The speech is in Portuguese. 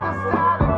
passar